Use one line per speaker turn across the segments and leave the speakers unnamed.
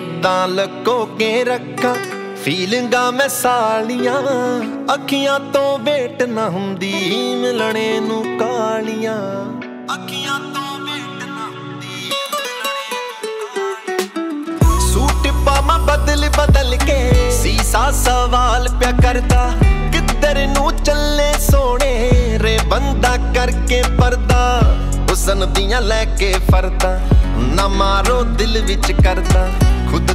ਕਿੱਦਾਂ ਲਕੋ ਕੇ ਰੱਖਾਂ। ਫੀਲਿੰਗਾਂ ਮੈਂ ਸਾਲੀਆਂ। ਅੱਖੀਆਂ ਤੋਂ ਵੇਟ ਨਾ ਹੁੰਦੀ, ਮਿਲਣੇ ਨੂੰ ਕਾਲੀਆਂ। ਅੱਖੀਆਂ ਤੋਂ ਵੇਟ ਨਾ ਹੁੰਦੀ ਸੂਟ ਪਾਵਾਂ ਬਦਲ ਬਦਲ ਕੇ, ਸੀਸਾ ਸਵਾਲ ਪਿਆ ਕਰਦਾ। ਕਿੱਧਰ ਨੂੰ ਚੱਲੇ ਸੋਹਣੇ, ਰੇ ਬੰਦਾ ਕਰਕੇ ਪਰਦਾ। ਹੁਸਨ ਦੀਆਂ ਲੈ ਕੇ ਫਰਦਾ, ਨਾ ਮਾਰੋ ਦਿਲ ਵਿੱਚ ਕਰਦਾ।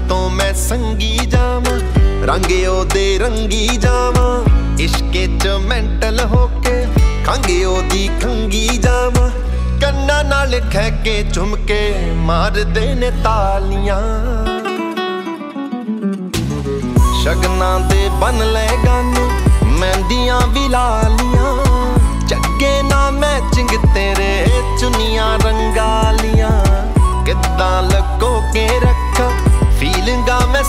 ਤੋਂ ਮੈਂ ਸੰਗੀ ਜਾਵਾਂ, ਰੰਗ ਉਹਦੇ ਰੰਗੀ ਜਾਵਾਂ। ਇਸ਼ਕੇ ਚ ਮੈਂਟਲ ਹੋ ਕੇ ਖੰਗੇ ਉਹਦੀ ਖੰਗੀ ਜਾਵਾਂ। ਕੰਨਾਂ ਨਾਲ ਖਹਿ ਕੇ ਝੁਮ ਮਾਰਦੇ ਨੇ ਤਾਲੀਆਂ। ਸ਼ਗਨਾਂ ਦੇ ਬਨ ਲੈ ਗਾਨੂੰ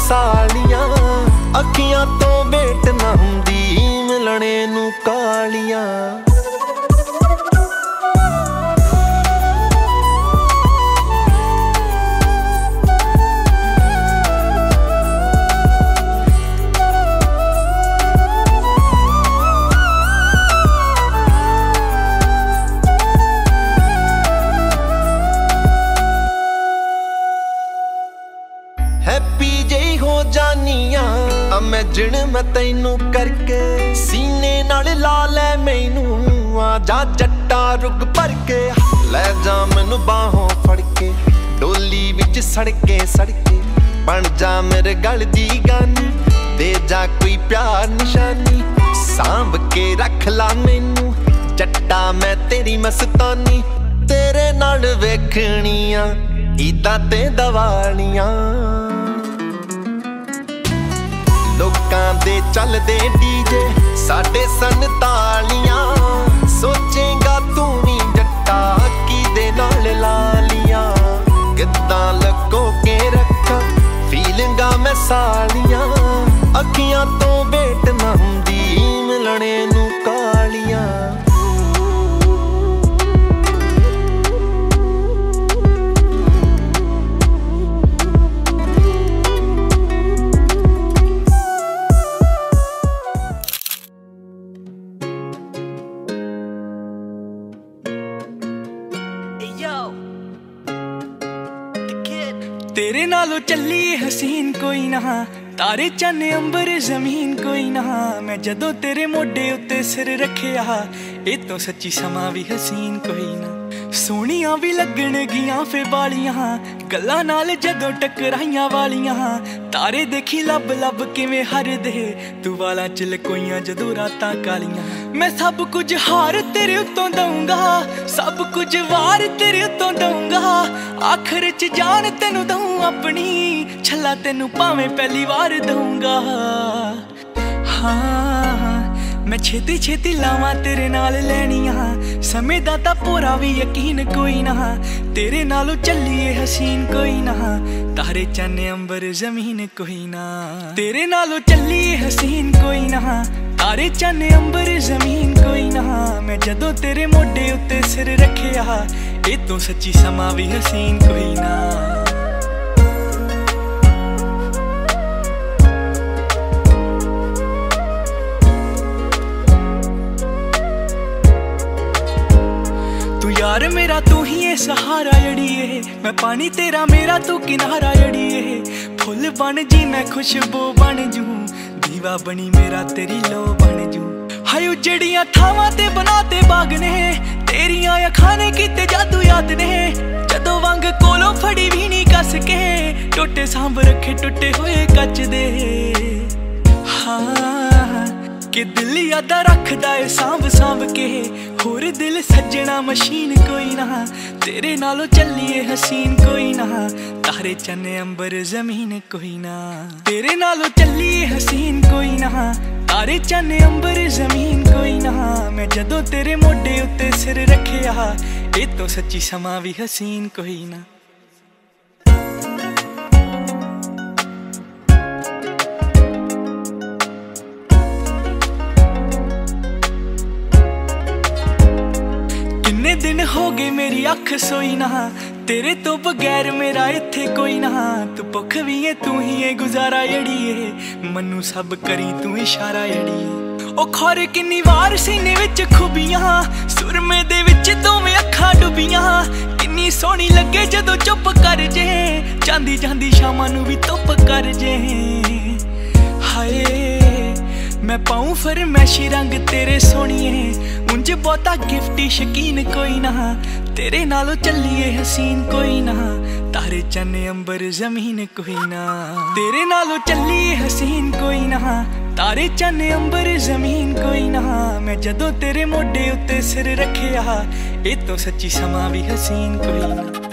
ਫੀਲਿੰਗਾਂ ਇਮੇਜਿਨ ਮੈਂ ਤੈਨੂੰ ਕਰਕੇ ਸੀਨੇ ਨਾਲ ਲਾ ਲੈ ਮੈਨੂੰ ਆ ਜਾ ਜੱਟਾ ਰੁਕ ਭਰ ਕੇ। ਲੈ ਜਾ ਮੈਨੂੰ ਬਾਹੋਂ ਫੜ ਕੇ, ਡੋਲੀ ਵਿੱਚ ਸੜਕੇ ਸੜਕੇ। ਬਣ ਜਾ ਮੇਰੇ ਗਲ ਦੀ ਗਾਨੀ, ਦੇ ਜਾ ਕੋਈ ਪਿਆਰ ਨਿਸ਼ਾਨੀ। ਸਾਂਭ ਕੇ ਰੱਖ ਲਾ ਮੈਨੂੰ ਜੱਟਾ ਮੈਂ ਤੇਰੀ ਮਸਤਾਨੀ। ਤੇਰੇ ਨਾਲ ਵੇਖਣੀਆਂ ਇਦਾਂ ਤੇ ਦਵਾਲੀਆਂ ਲੋਕਾਂ ਦੇ ਚੱਲਦੇ ਡੀਜੇ ਸਾਡੇ ਸਨ ਤਾਲੀਆਂ ਸੋਚੇਗਾ ਤੂੰ ਵੀ ਜੱਟਾ ਕਿਦੇ ਨਾਲ ਲਾਲੀਆਂ। ਕਿੱਦਾਂ ਲਕੋ ਕੇ ਰੱਖਾਂ, ਫੀਲਿੰਗਾਂ ਮੈਂ ਸਾਲੀਆਂ। ਅੱਖੀਆਂ ਤੋਂ ਵੇਟ ਨਾ ਹੁੰਦੀ, ਮਿਲਣੇ ਨੂੰ ਕਾਲੀਆਂ।
ਤੇਰੇ ਨਾਲੋਂ ਚੱਲੀ ਹਸੀਨ ਕੋਈ ਨਾ। ਤਾਰੇ ਚੰਨ, ਅੰਬਰ, ਜ਼ਮੀਨ ਕੋਈ ਨਾ। ਮੈਂ ਜਦੋਂ ਤੇਰੇ ਮੋਢੇ ਉੱਤੇ ਸਿਰ ਰੱਖਿਆ, ਇਹ ਤੋਂ ਸੱਚੀ ਸਮਾਂ ਵੀ ਹਸੀਨ ਕੋਈ ਨਾ। ਸੋਹਣੀਆਂ ਵੀ ਲੱਗਣਗੀਆਂ ਫੇ ਵਾਲੀਆਂ। ਗੱਲਾਂ ਨਾਲ ਜਦੋਂ ਟਕਰਾਈਆਂ ਵਾਲੀਆਂ। ਤਾਰੇ ਦੇਖੀ ਲੱਭ ਲੱਭ ਕਿਵੇਂ ਹਰਦੇ। ਤੂੰ ਵਾਲਾ ਚ ਲਕੋਈਆਂ ਜਦੋਂ ਰਾਤਾਂ ਕਾਲੀਆਂ। ਮੈਂ ਸਭ ਕੁਝ ਹਾਰ ਤੇਰੇ ਉੱਤੋਂ ਦਊਂਗਾ। ਸਭ ਕੁਝ ਵਾਰ ਤੇਰੇ ਉੱਤੋਂ ਦਊਂਗਾ। ਆਖਰ ਚ ਜਾਨ ਤੈਨੂੰ ਦਊਂ ਆਪਣੀ। ਛੱਲਾ ਤੈਨੂੰ ਭਾਵੇਂ ਪਹਿਲੀ ਵਾਰ ਦਊਂਗਾ। ਹਾਂ। ਮੈਂ ਛੇਤੀ ਛੇਤੀ ਲਾਵਾਂ ਤੇਰੇ ਨਾਲ ਲੈਣੀਆਂ। ਸਮੇਂ ਦਾ ਤਾਂ ਪੂਰਾ ਵੀ ਯਕੀਨ ਕੋਈ ਨਾ। ਤੇਰੇ ਨਾਲੋਂ ਚੱਲੀਏ ਹਸੀਨ ਕੋਈ ਨਾ। ਤਾਰੇ ਚੰਨ ਅੰਬਰ ਜ਼ਮੀਨ ਕੋਈ ਨਾ। ਤੇਰੇ ਨਾਲੋਂ ਚੱਲੀਏ ਹਸੀਨ ਕੋਈ ਨਾ। ਤਾਰੇ ਚੰਨ ਅੰਬਰ ਜ਼ਮੀਨ ਕੋਈ ਨਾ। ਮੈਂ ਜਦੋਂ ਤੇਰੇ ਮੋਢੇ ਉੱਤੇ ਸਿਰ ਰੱਖਿਆ, ਇਹ ਤੋਂ ਸੱਚੀ ਸਮਾਂ ਵੀ ਹਸੀਨ ਕੋਈ ਨਾ। ਤੂੰ ਯਾਰ ਮੇਰਾ, ਤੂੰ ਹੀ ਏ ਸਹਾਰਾ ਜੜੀਏ ਮੈਂ ਪਾਣੀ ਤੇਰਾ, ਮੇਰਾ ਤੂੰ ਕਿਨਾਰਾ ਜੜੀਏ ਫੁੱਲ ਬਣ ਜੀ, ਮੈਂ ਖੁਸ਼ਬੂ ਬਣ ਜੂ। ਦੀਵਾ ਬਣੀ ਮੇਰਾ, ਤੇਰੀ ਲੋ ਬਣ ਜੂ। ਹਾਏ ਉਜੜੀਆਂ ਥਾਵਾਂ ਤੇ ਬਣਾਤੇ ਬਾਗ ਨੇ, ਤੇਰੀਆਂ ਅੱਖਾਂ ਨੇ ਕੀਤੇ ਜਾਦੂ ਯਾਦ ਨੇ। ਜਦੋਂ ਵਾਂਗ ਕੋਲੋਂ ਫੜੀ ਵੀ ਨਹੀਂ ਕੱਸ ਕੇ, ਟੁੱਟੇ ਸਾਂਭ ਰੱਖੇ, ਟੁੱਟੇ ਹੋਏ ਕੱਚ ਦੇ। ਹਾਂ। ਕਿ ਦਿਲ ਯਾਦਾਂ ਰੱਖਦਾ ਏ ਸਾਂਭ ਸਾਂਭ ਕੇ। ਹੋਰ ਦਿਲ ਸੱਜਣਾ ਮਸ਼ੀਨ ਕੋਈ ਨਾ। ਤੇਰੇ ਨਾਲੋਂ ਚੱਲੀਏ ਹਸੀਨ ਕੋਈ ਨਾ। ਤਾਰੇ ਚੰਨ ਅੰਬਰ ਜ਼ਮੀਨ ਕੋਈ ਨਾ। ਤੇਰੇ ਨਾਲੋਂ ਚੱਲੀਏ ਹਸੀਨ ਕੋਈ ਨਾ। ਤਾਰੇ ਚੰਨ ਅੰਬਰ ਜ਼ਮੀਨ ਕੋਈ ਨਾ। ਮੈਂ ਜਦੋਂ ਤੇਰੇ ਮੋਢੇ ਉੱਤੇ ਸਿਰ ਰੱਖਿਆ, ਇਹ ਤੋਂ ਸੱਚੀ ਸਮਾਂ ਵੀ ਹਸੀਨ ਕੋਈ ਨਾ। ਮੇਰੀ ਅੱਖ ਸੋਈ ਨਾ, ਤੇਰੇ ਤੋਂ ਬਗੈਰ ਮੇਰਾ ਇੱਥੇ ਕੋਈ ਨਾ। ਤੂੰ ਭੁੱਖ ਵੀ ਏ, ਤੂੰ ਹੀ ਏ, ਗੁਜ਼ਾਰਾ ਏੜੀਏ ਮੈਨੂੰ ਸਭ ਕਰੀ, ਤੂੰ ਇਸ਼ਾਰਾ ਏੜੀਏ ਉਹ ਖੋਰ ਕਿੰਨੀ ਵਾਰ ਸੀਨੇ ਵਿੱਚ ਖੁਬੀਆਂ, ਸੁਰਮੇ ਦੇ ਵਿੱਚ ਦੋਵੇਂ ਅੱਖਾਂ ਡੁੱਬੀਆਂ। ਕਿੰਨੀ ਸੋਹਣੀ ਲੱਗੇ ਜਦੋਂ ਚੁੱਪ ਕਰ ਜੇ ਜਾਂਦੀ ਜਾਂਦੀ ਸ਼ਾਮਾਂ ਨੂੰ ਵੀ ਧੁੱਪ ਕਰ ਜੇ। ਹਾਏ। ਮੈਂ ਪਾਉਂ ਫਰਮੈਸ਼ੀ ਰੰਗ ਤੇਰੇ ਸੋਹਣੀਏ। ਉਂਝ ਬਹੁਤਾ ਗਿਫਟੀ ਸ਼ਕੀਨ ਕੋਈ ਨਾ। ਤੇਰੇ ਨਾਲੋਂ ਚੱਲੀਏ ਹਸੀਨ ਕੋਈ ਨਾ। ਤਾਰੇ ਚੰਨ ਅੰਬਰ ਜ਼ਮੀਨ ਕੋਈ ਨਾ। ਤੇਰੇ ਨਾਲੋਂ ਚੱਲੀਏ ਹਸੀਨ ਕੋਈ ਨਾ। ਤਾਰੇ ਚੰਨ ਅੰਬਰ ਜ਼ਮੀਨ ਕੋਈ ਨਾ। ਮੈਂ ਜਦੋਂ ਤੇਰੇ ਮੋਢੇ ਉੱਤੇ ਸਿਰ ਰੱਖਿਆ, ਇਹ ਤੋਂ ਸੱਚੀ ਸਮਾਂ ਵੀ ਹਸੀਨ ਕੋਈ ਨਾ।